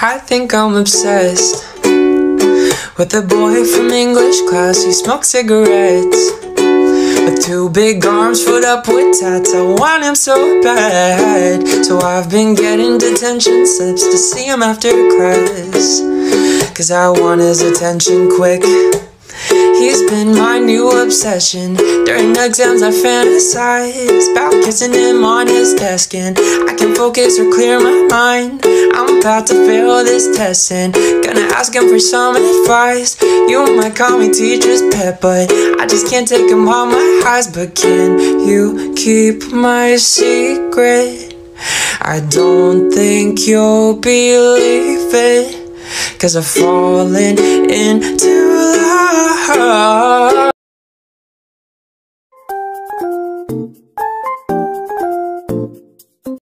I think I'm obsessed with the boy from English class who smokes cigarettes. With two big arms filled up with tats, I want him so bad. So I've been getting detention slips to see him after class. Cause I want his attention quick. Been my new obsession. During exams, I fantasize about kissing him on his desk, and I can focus or clear my mind. I'm about to fail this test, and gonna ask him for some advice. You might call me teacher's pet, but I just can't take him on my highs. But can you keep my secret? I don't think you'll believe it. Cause I've fallen into love her